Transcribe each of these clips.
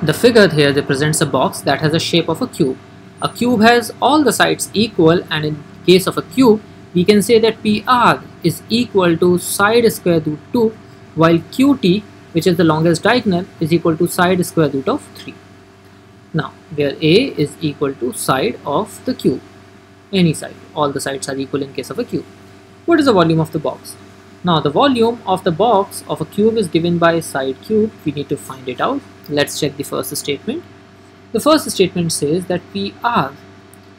The figure here represents a box that has a shape of a cube. A cube has all the sides equal and in case of a cube, we can say that PR is equal to side square root 2 while QT which is the longest diagonal is equal to side square root of 3. Now where A is equal to side of the cube, any side, all the sides are equal in case of a cube. What is the volume of the box? Now the volume of the box of a cube is given by side cube, we need to find it out. Let's check the first statement. The first statement says that PR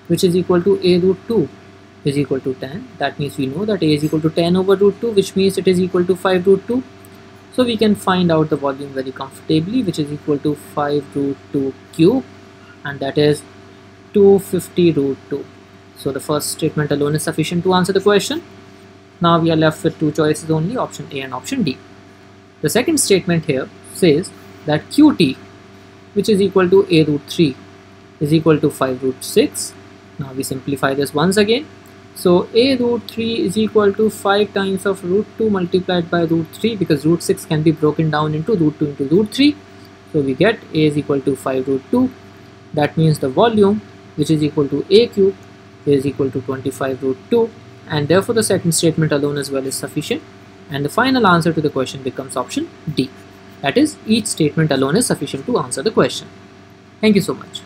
which is equal to A root 2 is equal to 10 that means we know that A is equal to 10 over root 2 which means it is equal to 5 root 2 so we can find out the volume very comfortably which is equal to 5 root 2 cube and that is 250 root 2. So the first statement alone is sufficient to answer the question. Now we are left with two choices only option A and option D. The second statement here says that QT which is equal to A root 3 is equal to 5 root 6. Now we simplify this once again so a root 3 is equal to 5 times of root 2 multiplied by root 3 because root 6 can be broken down into root 2 into root 3. So we get a is equal to 5 root 2. That means the volume which is equal to a cube is equal to 25 root 2 and therefore the second statement alone as well is sufficient and the final answer to the question becomes option D. That is each statement alone is sufficient to answer the question. Thank you so much.